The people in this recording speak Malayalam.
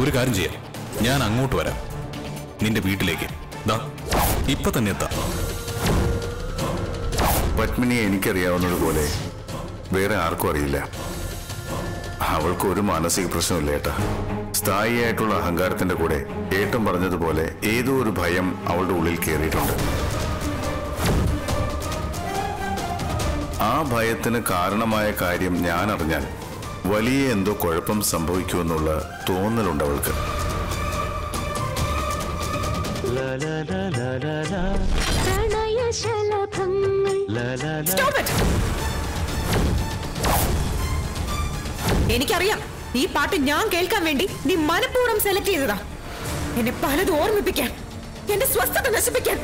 ഒരു കാര്യം ചെയ്യാം. ഞാൻ അങ്ങോട്ട് വരാം. നിന്റെ വീട്ടിലേക്ക്. ദാ ഇപ്പൊ തന്നെ എത്താം. പത്മിനിയെ എനിക്കറിയാവുന്നതുപോലെ വേറെ ആർക്കും അറിയില്ല. അവൾക്ക് ഒരു മാനസിക പ്രശ്നമില്ല ഏട്ടാ. സ്ഥായിയായിട്ടുള്ള അഹങ്കാരത്തിന്റെ കൂടെ ഏട്ടൻ പറഞ്ഞതുപോലെ ഏതോ ഒരു ഭയം അവളുടെ ഉള്ളിൽ കയറിയിട്ടുണ്ട് ആ ഭയത്തിന് കാരണമായ കാര്യം ഞാൻ അറിഞ്ഞാൽ വലിയ എന്തോ കുഴപ്പം സംഭവിക്കുമെന്നുള്ള തോന്നലുണ്ട് അവൾക്ക്! എനിക്കറിയാം ഈ പാട്ട് ഞാൻ കേൾക്കാൻ വേണ്ടി നീ മനഃപൂർവം സെലക്ട് ചെയ്തതാ. എന്നെ പലതും ഓർമ്മിപ്പിക്കാൻ എന്റെ സ്വസ്ഥത നശിപ്പിക്കാൻ.